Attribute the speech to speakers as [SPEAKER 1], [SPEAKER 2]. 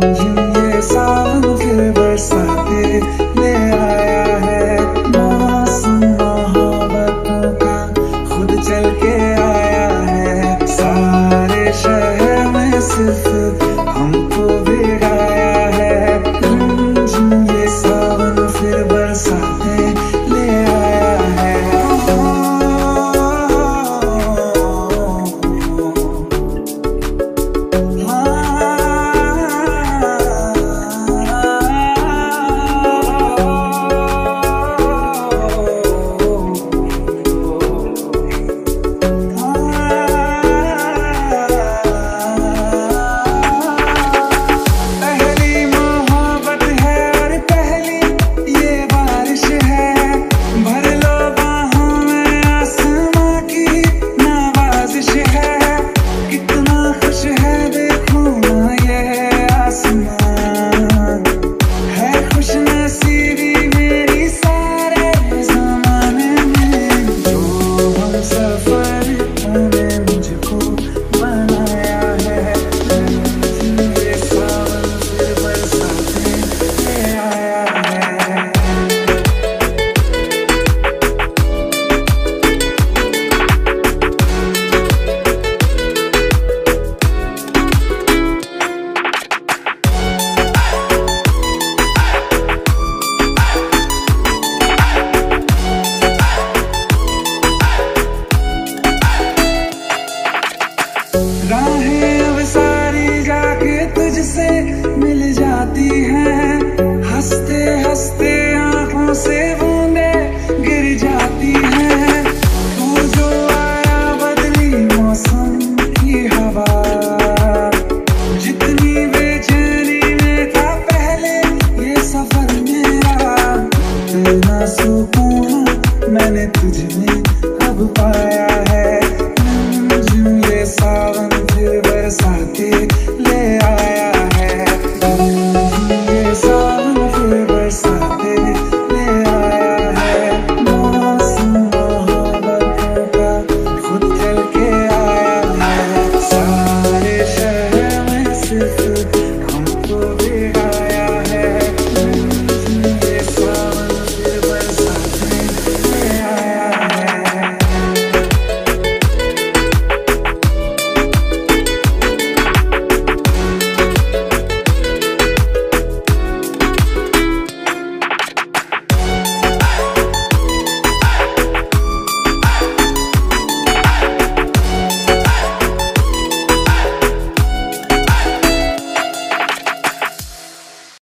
[SPEAKER 1] you goodbye.